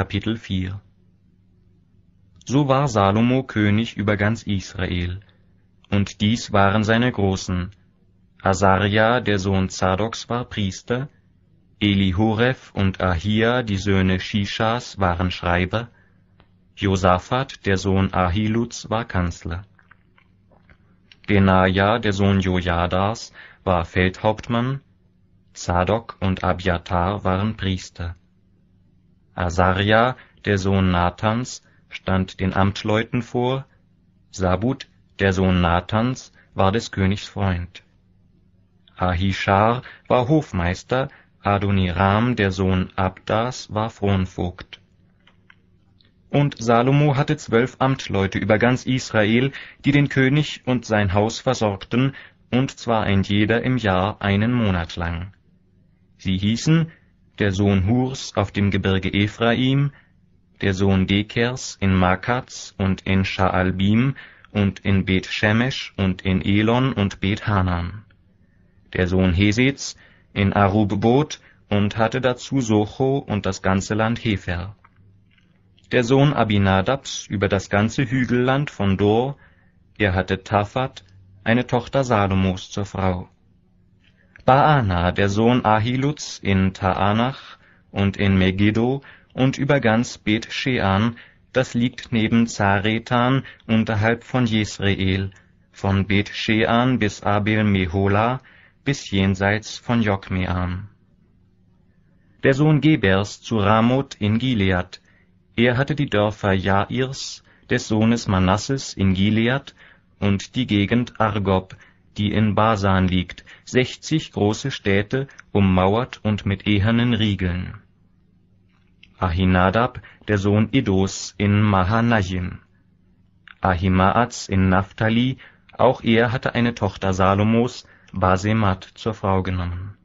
Kapitel 4 So war Salomo König über ganz Israel, und dies waren seine Großen. Asaria, der Sohn Zadoks, war Priester, Elihoref und Ahia, die Söhne Shishas, waren Schreiber, Josaphat, der Sohn Ahiluds, war Kanzler. Benaja, der Sohn Jojadas, war Feldhauptmann, Zadok und Abiatar waren Priester. Asaria, der Sohn Nathans, stand den Amtleuten vor, Sabut, der Sohn Nathans, war des Königs Freund. Ahischar war Hofmeister, Adoniram, der Sohn Abdas, war Fronvogt. Und Salomo hatte zwölf Amtleute über ganz Israel, die den König und sein Haus versorgten, und zwar ein jeder im Jahr einen Monat lang. Sie hießen der Sohn Hurs auf dem Gebirge Ephraim, der Sohn Dekers in Makatz und in Shaalbim und in Bet Shemesh und in Elon und Bet Hanan, der Sohn Heseds in Arubbot und hatte dazu Socho und das ganze Land Hefer, der Sohn Abinadabs über das ganze Hügelland von Dor, er hatte Tafat, eine Tochter Salomos zur Frau. Baana, der Sohn Ahiluds in Taanach und in Megiddo und über ganz Bet Shean, das liegt neben Zaretan unterhalb von Jesreel, von Bet Shean bis Abel Mehola, bis jenseits von Jokmeam. Der Sohn Gebers zu Ramoth in Gilead, er hatte die Dörfer Jairs, des Sohnes Manasses in Gilead und die Gegend Argob, die in Basan liegt, sechzig große Städte, ummauert und mit ehernen Riegeln. Ahinadab, der Sohn Iddos, in Mahanajim. Ahimaaz in Naphtali, auch er hatte eine Tochter Salomos, Basemat, zur Frau genommen.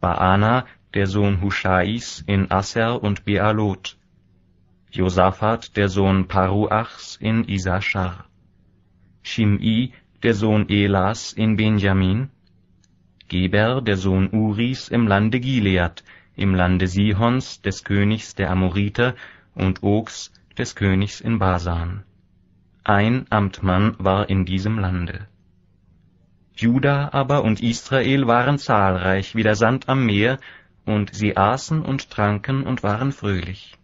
Baana, der Sohn Hushais, in Asser und Bealot. Josaphat, der Sohn Paruachs, in Isachar. Shim'i, der Sohn Elas, in Benjamin. Geber, der Sohn Uris, im Lande Gilead, im Lande Sihons, des Königs der Amoriter, und Ogs, des Königs in Basan. Ein Amtmann war in diesem Lande. Juda aber und Israel waren zahlreich wie der Sand am Meer, und sie aßen und tranken und waren fröhlich.